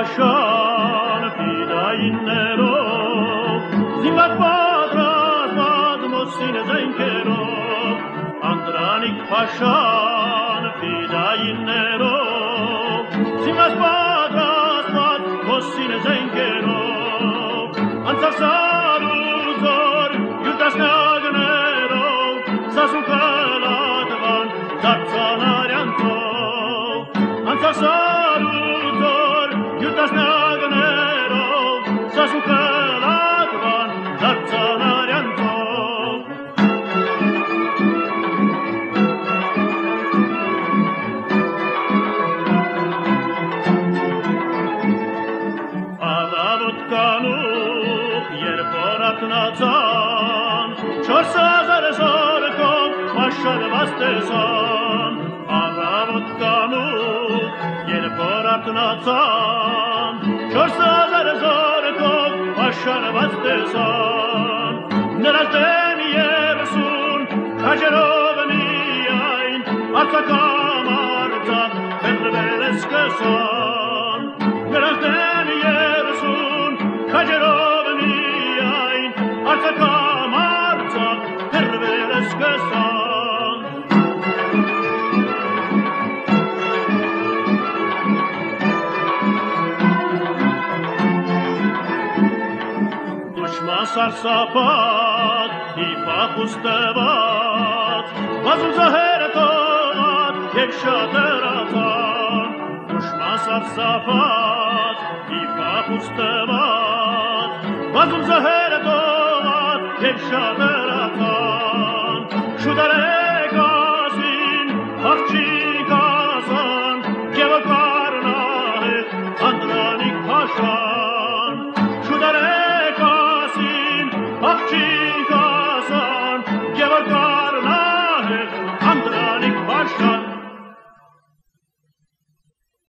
Աշան պիդայիններով, զինված պատրատ պատմոսին զենքերով, անդրանիկ պաշան պիդայիններով, զինված պատրատ պատմոսին զենքերով, անցասար ու զոր յուտասնյագներով, սասուկալատվան ծարծանարյանքով, անցասար Յուտասնագներով Սասուն կլատվան Դարձան արյանցով Ալավոտ կանուկ երբ օրակնացան Չորս հազար զորքով մաշարված տեսան Ալավոտ կանուկ երբ օրակնացան Չորս հազար զորքով մաշարված տեսան Նրանց դեմ երսուն քաջերով միայն Արձակամ արձակ հեռվել սկսան Նրանց դեմ երսուն քաջերով միայն Արձակամ արձակ հեռվել սկսան Դուշման սարսապատ, իպախուստված, բազում զահերը տոված և շատերացան։ Դուշման սարսապատ, իպախուստված, բազում զահերը տոված և շատերացան։